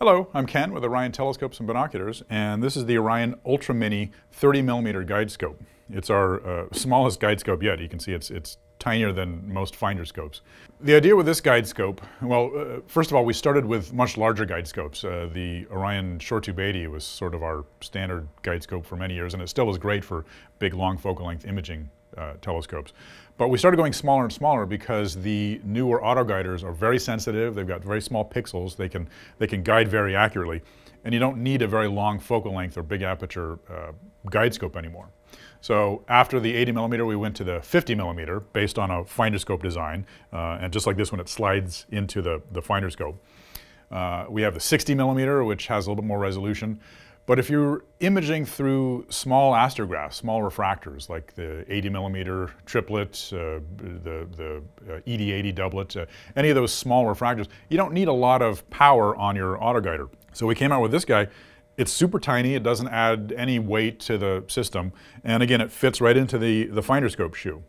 Hello, I'm Ken with Orion Telescopes and Binoculars, and this is the Orion Ultra Mini 30 millimeter guide scope. It's our uh, smallest guide scope yet. You can see it's, it's tinier than most finder scopes. The idea with this guide scope, well, uh, first of all, we started with much larger guide scopes. Uh, the Orion Short Tube 80 was sort of our standard guide scope for many years, and it still is great for big, long focal length imaging uh, telescopes. But we started going smaller and smaller because the newer autoguiders are very sensitive. They've got very small pixels. They can, they can guide very accurately. And you don't need a very long focal length or big aperture uh, guide scope anymore. So after the 80 millimeter, we went to the 50 millimeter based on a finder scope design. Uh, and just like this one, it slides into the, the finder scope. Uh, we have the 60 millimeter, which has a little bit more resolution. But if you're imaging through small astrographs, small refractors, like the 80 millimeter triplet, uh, the, the uh, ED80 doublet, uh, any of those small refractors, you don't need a lot of power on your autoguider. So we came out with this guy. It's super tiny, it doesn't add any weight to the system, and again, it fits right into the, the finder scope shoe.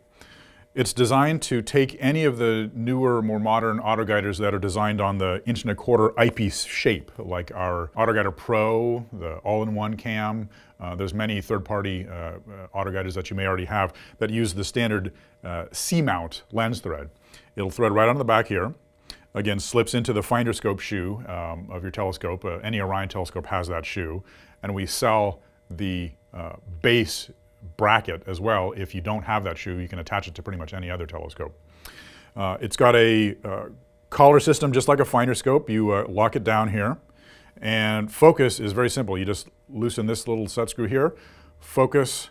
It's designed to take any of the newer, more modern autoguiders that are designed on the inch and a quarter eyepiece shape, like our AutoGuider Pro, the all-in-one cam. Uh, there's many third-party uh, uh, autoguiders that you may already have that use the standard uh, C-mount lens thread. It'll thread right on the back here. Again, slips into the finder scope shoe um, of your telescope. Uh, any Orion telescope has that shoe. And we sell the uh, base bracket as well. If you don't have that shoe, you can attach it to pretty much any other telescope. Uh, it's got a uh, collar system just like a finder scope. You uh, lock it down here. And focus is very simple. You just loosen this little set screw here, focus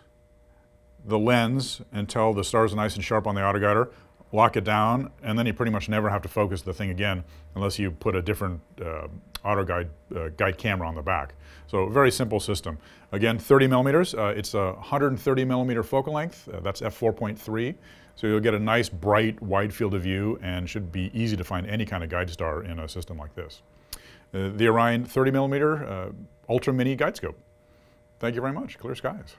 the lens until the stars are nice and sharp on the autoguider, lock it down, and then you pretty much never have to focus the thing again unless you put a different uh, auto guide, uh, guide camera on the back. So very simple system. Again, 30 millimeters. Uh, it's a 130 millimeter focal length. Uh, that's f4.3. So you'll get a nice, bright, wide field of view and should be easy to find any kind of guide star in a system like this. Uh, the Orion 30 millimeter uh, Ultra Mini Guide Scope. Thank you very much. Clear skies.